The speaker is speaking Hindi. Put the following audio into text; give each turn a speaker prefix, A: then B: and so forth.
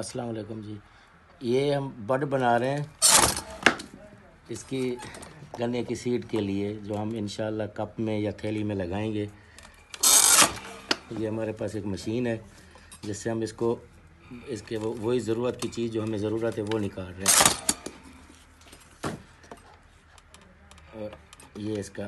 A: अस्सलाम वालेकुम जी। ये हम बड बना रहे हैं इसकी गन्ने की सीड के लिए, जो हम इन कप में या थैली में लगाएँगे। ये हमारे पास एक मशीन है, जिससे हम इसको, इसके वो वही ज़रूरत की चीज़ जो हमें ज़रूरत है, वो निकाल रहे हैं। और ये इसका